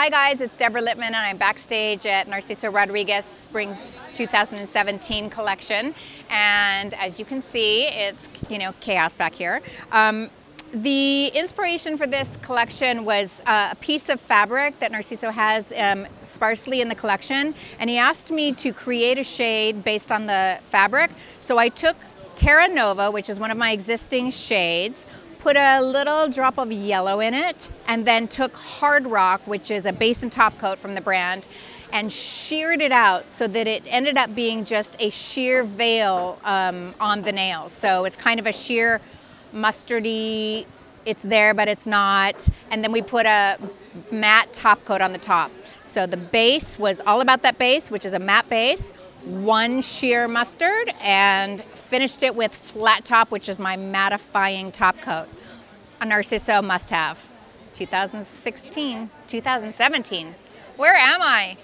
Hi guys, it's Deborah Lippmann and I'm backstage at Narciso Rodriguez Springs 2017 collection. And as you can see, it's, you know, chaos back here. Um, the inspiration for this collection was uh, a piece of fabric that Narciso has um, sparsely in the collection, and he asked me to create a shade based on the fabric. So I took Terra Nova, which is one of my existing shades, put a little drop of yellow in it, and then took Hard Rock, which is a base and top coat from the brand, and sheared it out so that it ended up being just a sheer veil um, on the nails. So it's kind of a sheer mustardy, it's there but it's not. And then we put a matte top coat on the top. So the base was all about that base, which is a matte base, one sheer mustard, and finished it with flat top, which is my mattifying top coat. A Narciso must have. 2016, 2017. Where am I?